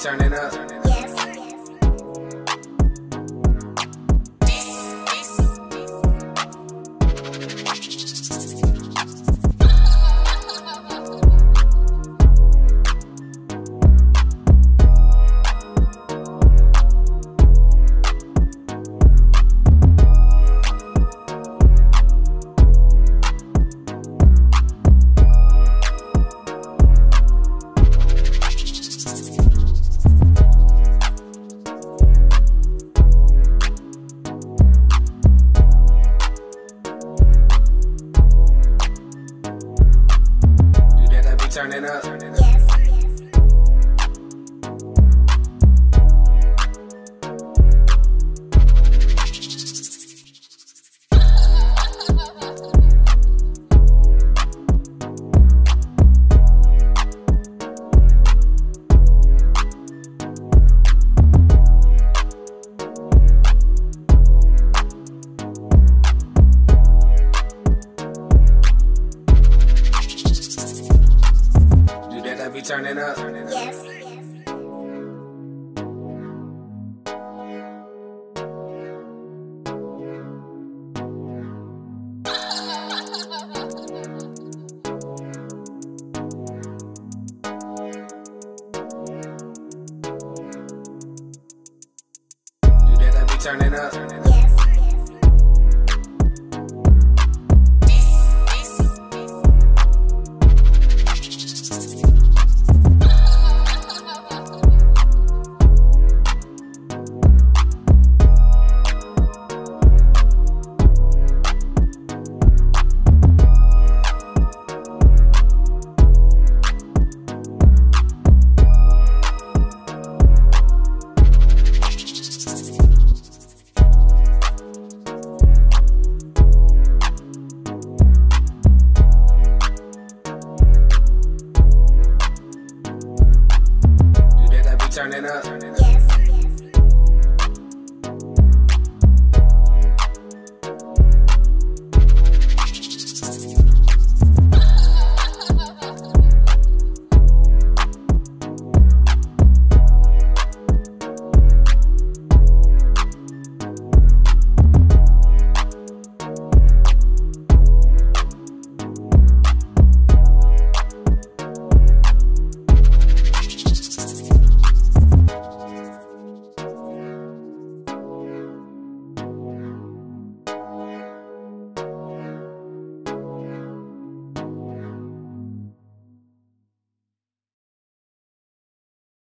turning up. Yes. Turning up. That, be turning up. Yes. Do that, I be turning up. Turning up.